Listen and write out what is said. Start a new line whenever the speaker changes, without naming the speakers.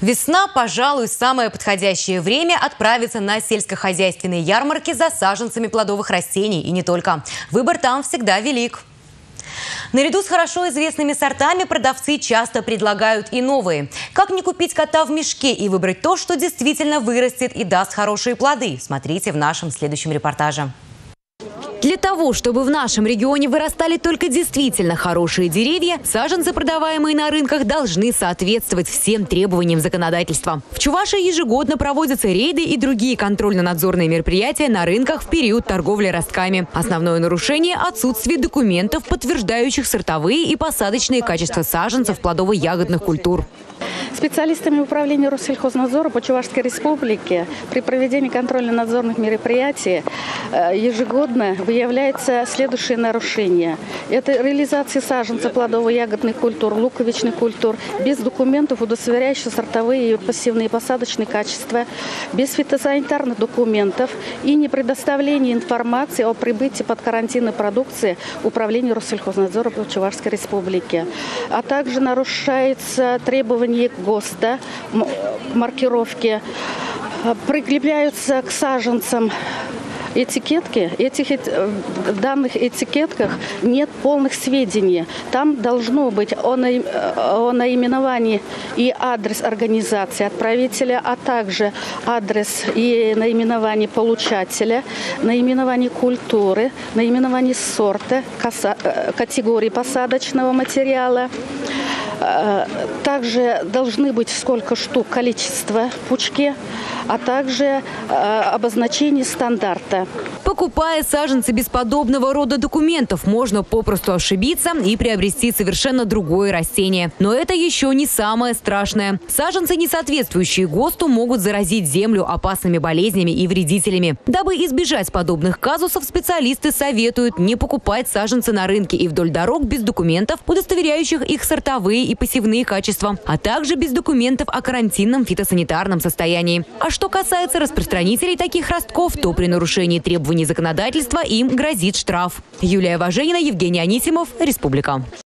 Весна, пожалуй, самое подходящее время отправиться на сельскохозяйственные ярмарки за саженцами плодовых растений. И не только. Выбор там всегда велик. Наряду с хорошо известными сортами продавцы часто предлагают и новые. Как не купить кота в мешке и выбрать то, что действительно вырастет и даст хорошие плоды? Смотрите в нашем следующем репортаже. Того, чтобы в нашем регионе вырастали только действительно хорошие деревья, саженцы, продаваемые на рынках, должны соответствовать всем требованиям законодательства. В Чувашии ежегодно проводятся рейды и другие контрольно-надзорные мероприятия на рынках в период торговли ростками. Основное нарушение – отсутствие документов, подтверждающих сортовые и посадочные качества саженцев плодово-ягодных культур.
Специалистами управления Россельхознадзора по Чувашской республике при проведении контрольно-надзорных мероприятий ежегодно выявляется следующее нарушение. Это реализация саженцев плодово-ягодных культур, луковичных культур без документов, удостоверяющих сортовые и пассивные посадочные качества, без фитосанитарных документов и не предоставление информации о прибытии под карантинной продукции управлению Россельхознадзора по Чувашской республике. А также нарушается требование ГОСТа, маркировки, э, прикрепляются к саженцам этикетки, этих э, данных этикетках нет полных сведений. Там должно быть о, на, о наименовании и адрес организации отправителя, а также адрес и наименование получателя, наименование культуры, наименование сорта, э, категории посадочного материала, Э, также должны быть сколько штук, количество пучки, а также э, обозначение стандарта.
Покупая саженцы без подобного рода документов, можно попросту ошибиться и приобрести совершенно другое растение. Но это еще не самое страшное. Саженцы, не соответствующие ГОСТу, могут заразить землю опасными болезнями и вредителями. Дабы избежать подобных казусов, специалисты советуют не покупать саженцы на рынке и вдоль дорог без документов, удостоверяющих их сортовые и посевные качества, а также без документов о карантинном фитосанитарном состоянии. А что касается распространителей таких ростков, то при нарушении требований законодательства им грозит штраф. Юлия Важенина, Евгений Анисимов, Республика.